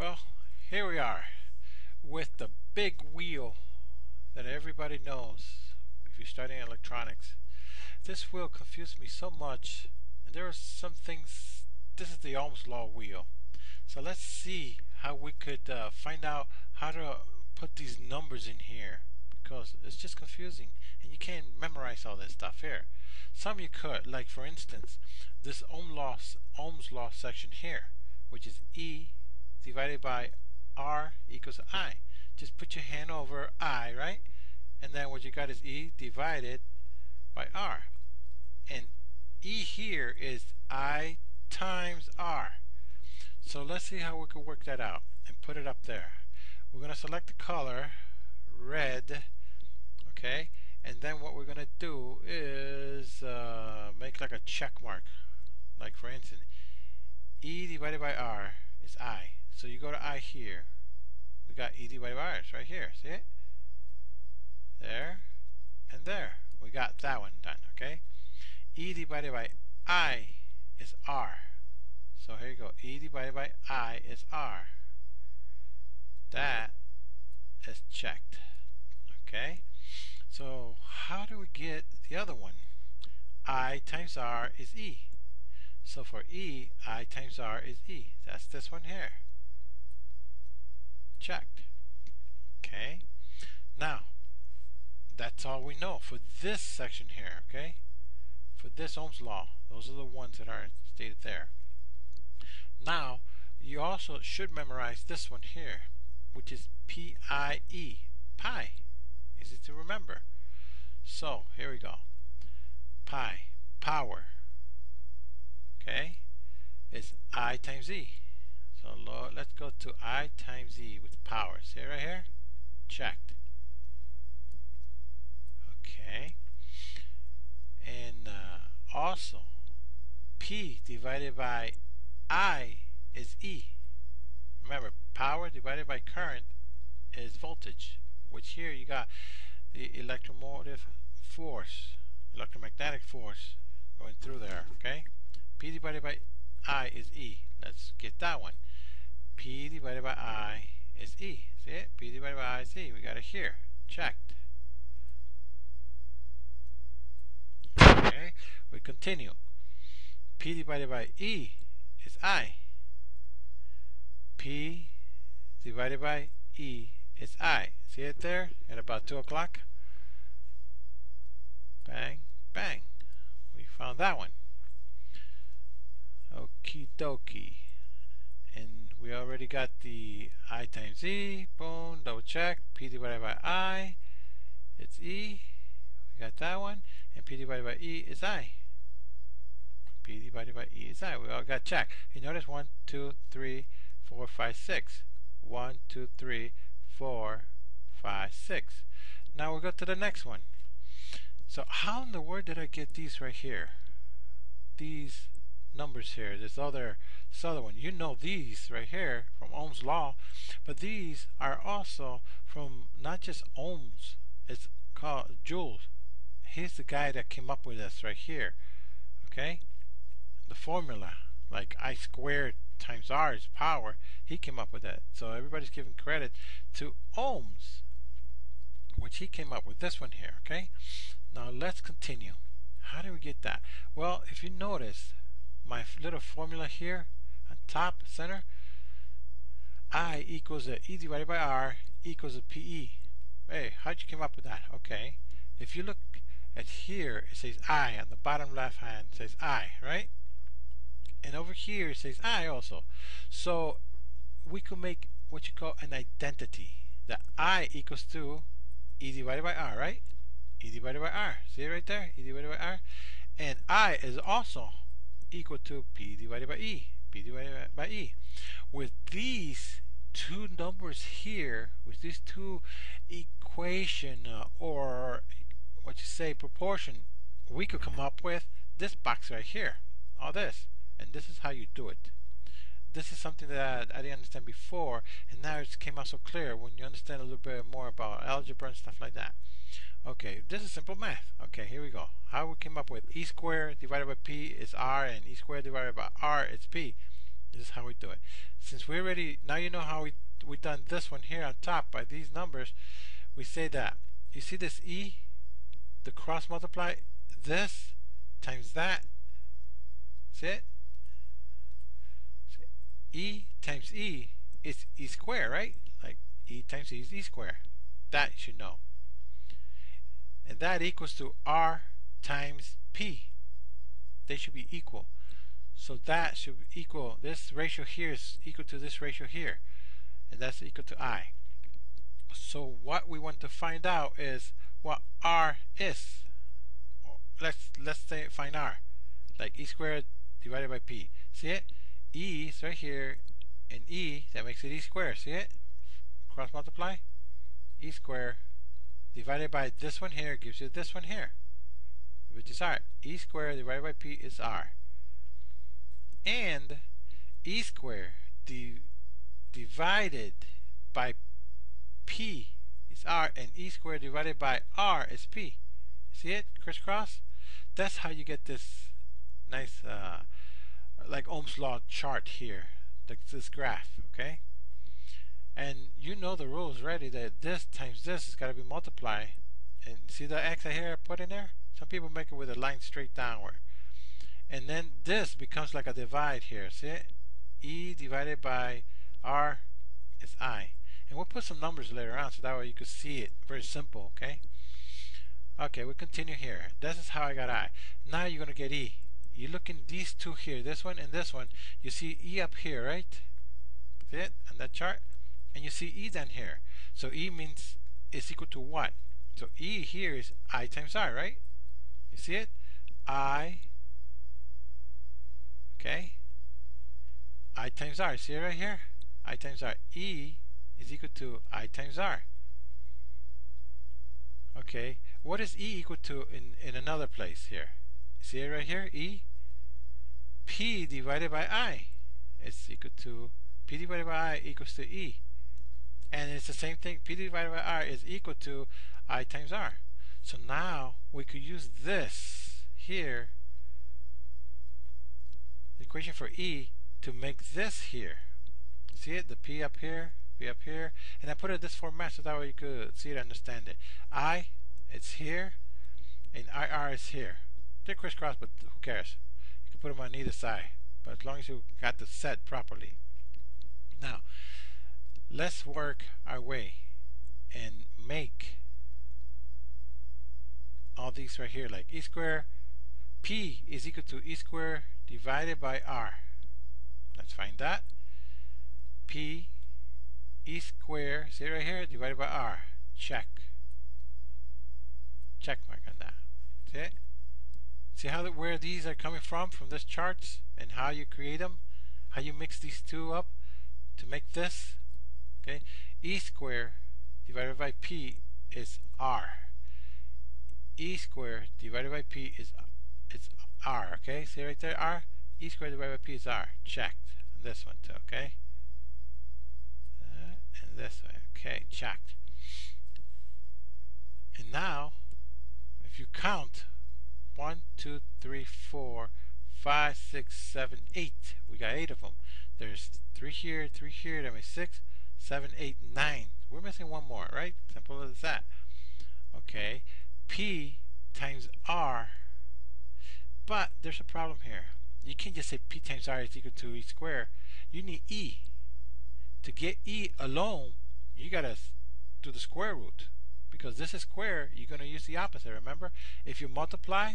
Well, here we are with the big wheel that everybody knows if you're studying electronics. This wheel confused me so much and there are some things, this is the Ohm's law wheel. So let's see how we could uh, find out how to put these numbers in here because it's just confusing and you can't memorize all this stuff here. Some you could, like for instance, this law, Ohm's law section here, which is E divided by R equals I. Just put your hand over I, right? And then what you got is E divided by R. And E here is I times R. So let's see how we can work that out and put it up there. We're going to select the color, red, okay? And then what we're going to do is uh, make like a check mark. Like for instance, E divided by R is I. So you go to I here. We got E divided by R. Right here. See it? There and there. We got that one done, okay? E divided by I is R. So here you go. E divided by I is R. That is checked. Okay? So how do we get the other one? I times R is E. So for E, I times R is E. That's this one here. Checked. Okay? Now, that's all we know for this section here, okay? For this Ohm's law, those are the ones that are stated there. Now, you also should memorize this one here, which is P-I-E, pi. Easy to remember. So, here we go. Pi, power, okay, is I times E. So let's go to I times E with power. See right here? Checked. Okay. And uh, also, P divided by I is E. Remember, power divided by current is voltage, which here you got the electromotive force, electromagnetic force going through there, okay? P divided by I is E. Let's get that one. P divided by I is E. See it? P divided by I is E. We got it here. Checked. Okay, we continue. P divided by E is I. P divided by E is I. See it there at about 2 o'clock? Bang, bang. We found that one. Okie dokie. We already got the I times E. Boom, double check. P divided by I. It's E. We got that one. And P divided by E is I. P divided by E is I. We all got check. You notice 1, 2, 3, 4, 5, 6. 1, 2, 3, 4, 5, 6. Now we'll go to the next one. So how in the world did I get these right here? These numbers here, this other, this other one. You know these right here from Ohm's law, but these are also from not just ohms, it's called joules. He's the guy that came up with this right here. Okay? The formula, like I squared times R is power, he came up with that. So everybody's giving credit to ohms, which he came up with this one here. Okay? Now let's continue. How do we get that? Well, if you notice, my little formula here on top center. I equals a E divided by R equals a PE hey how'd you come up with that? Okay. If you look at here it says I. On the bottom left hand says I right? And over here it says I also. So we could make what you call an identity. That I equals to E divided by R right? E divided by R. See it right there? E divided by R. And I is also equal to P divided by E. P divided by E. With these two numbers here, with these two equation uh, or what you say proportion, we could come up with this box right here. All this. And this is how you do it. This is something that I didn't understand before, and now it came out so clear when you understand a little bit more about algebra and stuff like that. Okay, this is simple math. Okay, here we go. How we came up with e squared divided by p is r and e squared divided by r is p. This is how we do it. Since we already, now you know how we we done this one here on top by these numbers, we say that, you see this E, the cross multiply, this times that, see it? E times E is E square, right? Like E times E is E square. That you should know. And that equals to R times P. They should be equal. So that should equal, this ratio here is equal to this ratio here. And that's equal to I. So what we want to find out is what R is. Let's let's say find R. Like E squared divided by P. See it? E is right here, and E, that makes it E squared. See it? Cross multiply. E squared divided by this one here gives you this one here, which is R. E squared divided by P is R. And E squared di divided by P is R, and E squared divided by R is P. See it? Crisscross? That's how you get this nice uh, like Ohm's law chart here, like this graph, okay? And you know the rules already that this times this has got to be multiplied. And see the x I here put in there? Some people make it with a line straight downward. And then this becomes like a divide here. See it? E divided by R is I. And we'll put some numbers later on so that way you can see it. Very simple, okay? Okay, we continue here. This is how I got I. Now you're going to get E you look in these two here, this one and this one, you see E up here, right? See it on that chart? And you see E down here. So E means is equal to what? So E here is I times R, right? You see it? I, okay? I times R, see it right here? I times R. E is equal to I times R. Okay, what is E equal to in, in another place here? See it right here? E P divided by I is equal to P divided by I equals to E. And it's the same thing. P divided by R is equal to I times R. So now we could use this here, the equation for E, to make this here. See it? The P up here, P up here. And I put it in this format so that way you could see it understand it. I, it's here, and IR is here. They're crisscross, but who cares? You can put them on either side but as long as you got the set properly. Now let's work our way and make all these right here like e square p is equal to e square divided by r. Let's find that. P e square see right here divided by r. Check. Check mark on that. See it See how the, where these are coming from, from this charts, and how you create them, how you mix these two up to make this. Okay, e square divided by p is r. e square divided by p is it's r. Okay, see right there, r. e square divided by p is r. Checked. And this one too. Okay, uh, and this way. Okay, checked. And now, if you count one, two, three, four, five, six, seven, eight. We got eight of them. There's three here, three here, that means six, seven, eight, nine. We're missing one more, right? Simple as that. Okay. P times R. But there's a problem here. You can't just say P times R is equal to E squared. You need E. To get E alone, you gotta do the square root. Because this is square, you're going to use the opposite, remember? If you multiply,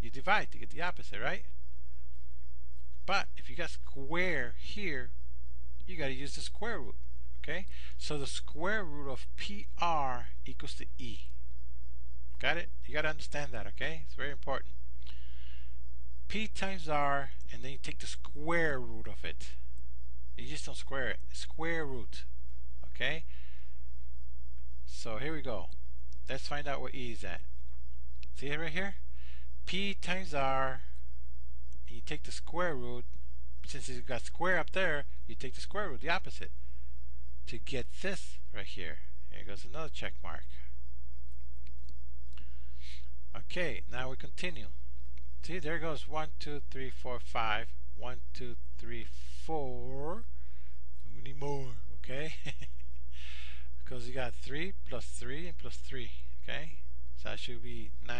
you divide to get the opposite, right? But if you got square here, you got to use the square root. Okay? So the square root of PR equals to E. Got it? You got to understand that, okay? It's very important. P times R, and then you take the square root of it. You just don't square it. Square root. Okay? So here we go. Let's find out what E is at. See it right here? P times R, and you take the square root, since you've got square up there, you take the square root, the opposite, to get this right here. Here goes another check mark. Okay, now we continue. See, there goes 1, 2, 3, 4, 5, One, two, three, four. We need more, okay? because you got 3 plus 3 and plus 3, okay? So that should be 9.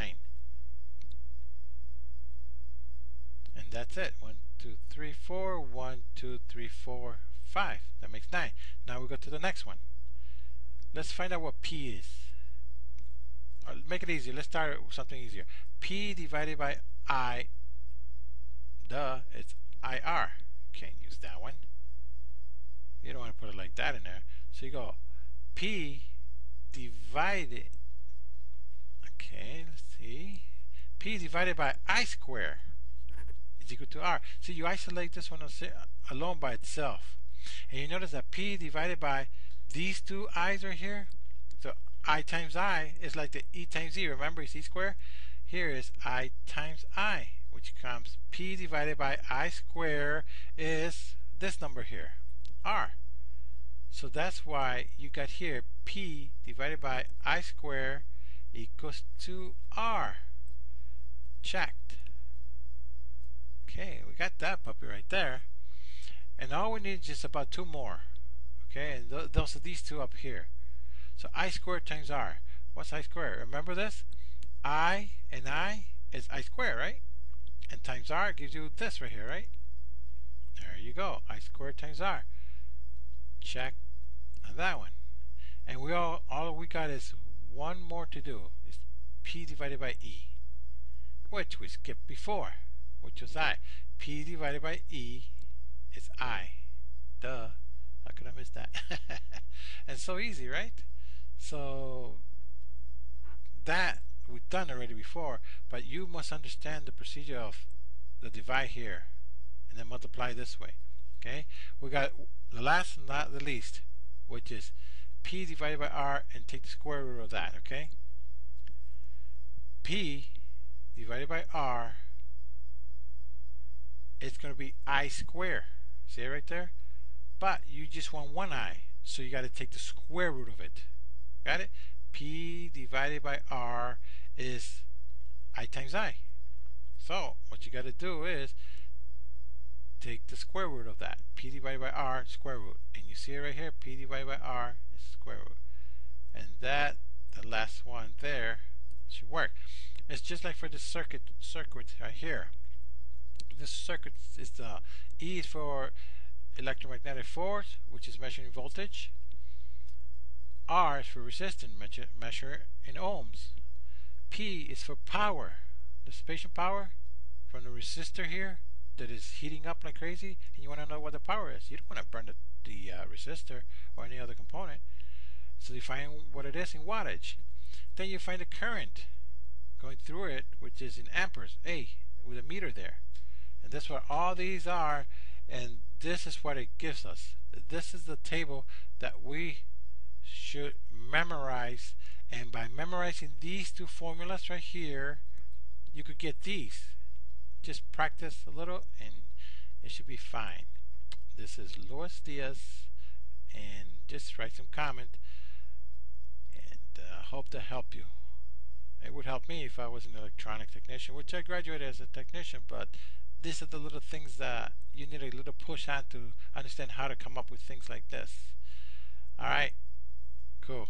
And that's it. 1, 2, 3, 4. 1, 2, 3, 4, 5. That makes 9. Now we go to the next one. Let's find out what P is. Make it easier. Let's start with something easier. P divided by I. Duh, it's IR. Can't use that one. You don't want to put it like that in there. So you go P divided. Okay, let's see. P divided by I square is equal to R. So you isolate this one alone by itself. And you notice that P divided by these two i's right here. So I times I is like the E times E. Remember, it's E square. Here is I times I, which comes P divided by I square is this number here, R. So that's why you got here P divided by I square equals to R. Checked. Okay, we got that puppy right there. And all we need is just about two more. Okay, and th those are these two up here. So I squared times R. What's I squared? Remember this? I and I is I squared, right? And times R gives you this right here, right? There you go. I squared times R. Check that one. And we all all we got is one more to do. It's P divided by E. Which we skipped before which was I. P divided by E is I. Duh. How could I miss that? and so easy, right? So that we've done already before, but you must understand the procedure of the divide here and then multiply this way. Okay? We got the last and not the least, which is P divided by R and take the square root of that, okay? P divided by R it's going to be i square. See it right there? But you just want one i, so you got to take the square root of it. Got it? P divided by r is i times i. So what you got to do is take the square root of that. P divided by r square root. And you see it right here, P divided by r is square root. And that, the last one there, should work. It's just like for the circuit circuit right here this circuit is the E is for electromagnetic force, which is measuring voltage. R is for resistance, measure, measure in ohms. P is for power, the dissipation power from the resistor here that is heating up like crazy, and you want to know what the power is. You don't want to burn the, the uh, resistor or any other component. So you find what it is in wattage. Then you find the current going through it, which is in amperes, A, with a meter there. And that's what all these are. And this is what it gives us. This is the table that we should memorize. And by memorizing these two formulas right here, you could get these. Just practice a little and it should be fine. This is Luis Diaz and just write some comment and uh, hope to help you. It would help me if I was an electronic technician, which I graduated as a technician, but these are the little things that you need a little push on to understand how to come up with things like this. All right, cool.